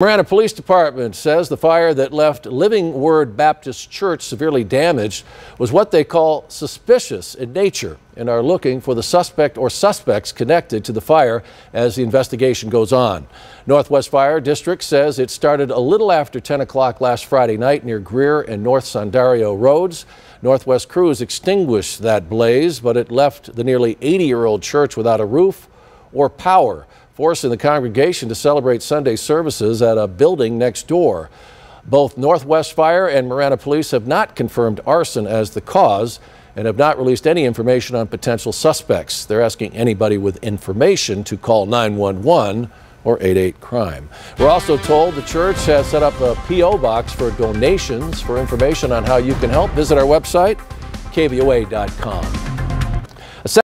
Marana Police Department says the fire that left Living Word Baptist Church severely damaged was what they call suspicious in nature and are looking for the suspect or suspects connected to the fire as the investigation goes on. Northwest Fire District says it started a little after 10 o'clock last Friday night near Grier and North Sandario roads. Northwest crews extinguished that blaze, but it left the nearly 80 year old church without a roof or power forcing the congregation to celebrate Sunday services at a building next door. Both Northwest Fire and Marana Police have not confirmed arson as the cause and have not released any information on potential suspects. They're asking anybody with information to call 911 or 88 crime. We're also told the church has set up a P.O. box for donations. For information on how you can help, visit our website, kvoa.com.